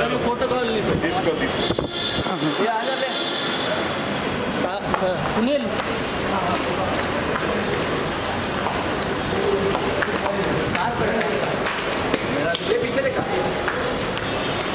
चलो फ़ोटो कर लिखो इसको ये आ जा ले। सुनील।